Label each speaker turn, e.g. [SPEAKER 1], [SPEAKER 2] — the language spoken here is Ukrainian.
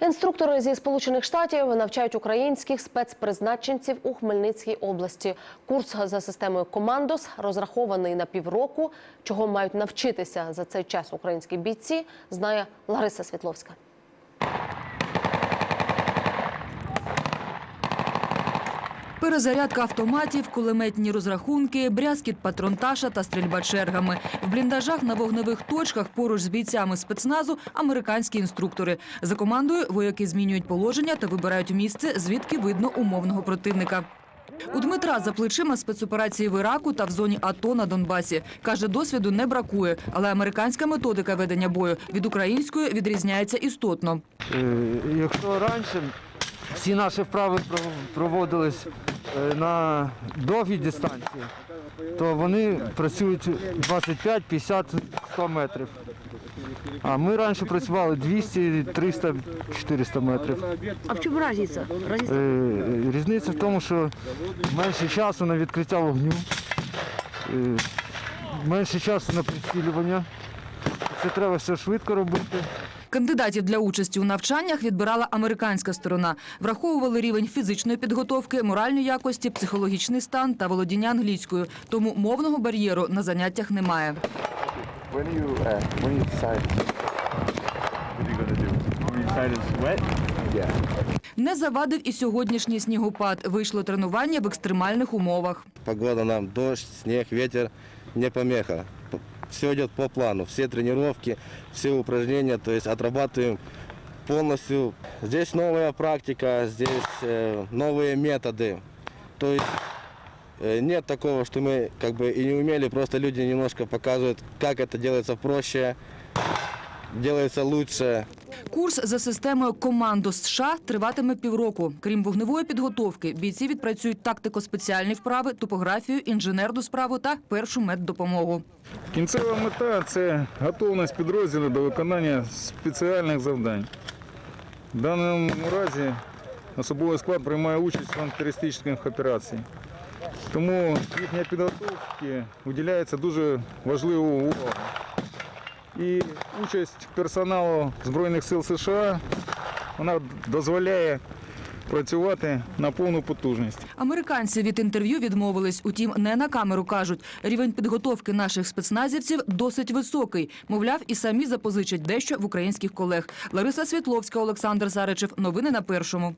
[SPEAKER 1] Інструктори зі сполучених штатів навчають українських спецпризначенців у Хмельницькій області. Курс за системою Командос розрахований на півроку. Чого мають навчитися за цей час українські бійці, знає Лариса Світловська.
[SPEAKER 2] Перезарядка автоматів, кулеметні розрахунки, брязкіт патронташа та стрільба чергами. В бліндажах на вогневих точках поруч з бійцями спецназу американські інструктори. За командою вояки змінюють положення та вибирають місце, звідки видно умовного противника. У Дмитра за плечима спецоперації в Іраку та в зоні АТО на Донбасі. Каже, досвіду не бракує, але американська методика ведення бою від української відрізняється істотно.
[SPEAKER 3] Е, Якщо раніше всі наші вправи проводились на довгій дистанції, то вони працюють 25, 50, 100 метрів. А ми раніше працювали 200, 300, 400 метрів.
[SPEAKER 4] А в чому різниця? Різниця
[SPEAKER 3] Е, Різниця в тому, що менше часу на відкриття вогню, е, менше часу на прицілювання. Це треба все швидко робити.
[SPEAKER 2] Кандидатів для участі у навчаннях відбирала американська сторона. Враховували рівень фізичної підготовки, моральної якості, психологічний стан та володіння англійською. Тому мовного бар'єру на заняттях немає.
[SPEAKER 5] Uh.
[SPEAKER 2] Не завадив і сьогоднішній снігопад. Вийшло тренування в екстремальних умовах.
[SPEAKER 6] Погода нам, дождь, снег, ветер не помеха. Все идет по плану, все тренировки, все упражнения, то есть отрабатываем полностью. Здесь новая практика, здесь э, новые методы. То есть э, нет такого, что мы как бы и не умели, просто люди немножко показывают, как это делается проще, делается лучше.
[SPEAKER 2] Курс за системою командо США триватиме півроку. Крім вогневої підготовки, бійці відпрацюють тактико-спеціальні вправи, топографію, інженерну справу та першу меддопомогу.
[SPEAKER 7] Кінцева мета це готовність підрозділу до виконання спеціальних завдань. В даному разі особовий склад приймає участь в антитерористичних операціях. Тому їхня підготовки виділяється дуже важлива увага. І участь персоналу Збройних сил США вона дозволяє працювати на повну потужність.
[SPEAKER 2] Американці від інтерв'ю відмовились. Утім, не на камеру кажуть. Рівень підготовки наших спецназівців досить високий. Мовляв, і самі запозичать дещо в українських колег. Лариса Світловська, Олександр Заричев. Новини на першому.